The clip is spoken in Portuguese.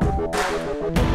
Música